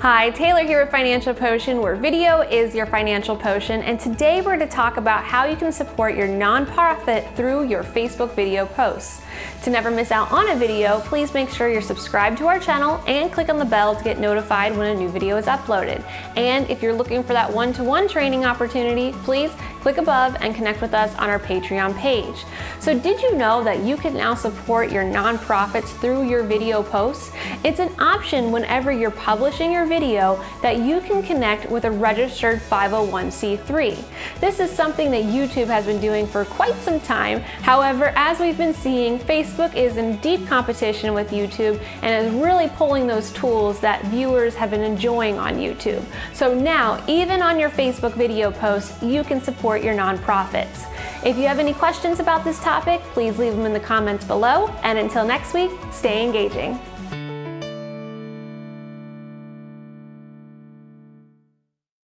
Hi, Taylor here with Financial Potion, where video is your financial potion, and today we're going to talk about how you can support your nonprofit through your Facebook video posts. To never miss out on a video, please make sure you're subscribed to our channel and click on the bell to get notified when a new video is uploaded. And if you're looking for that one-to-one -one training opportunity, please click above and connect with us on our Patreon page. So did you know that you can now support your nonprofits through your video posts? It's an option whenever you're publishing your video that you can connect with a registered 501c3. This is something that YouTube has been doing for quite some time. However, as we've been seeing, Facebook is in deep competition with YouTube and is really pulling those tools that viewers have been enjoying on YouTube. So now, even on your Facebook video posts, you can support your nonprofits. If you have any questions about this topic, please leave them in the comments below. And until next week, stay engaging.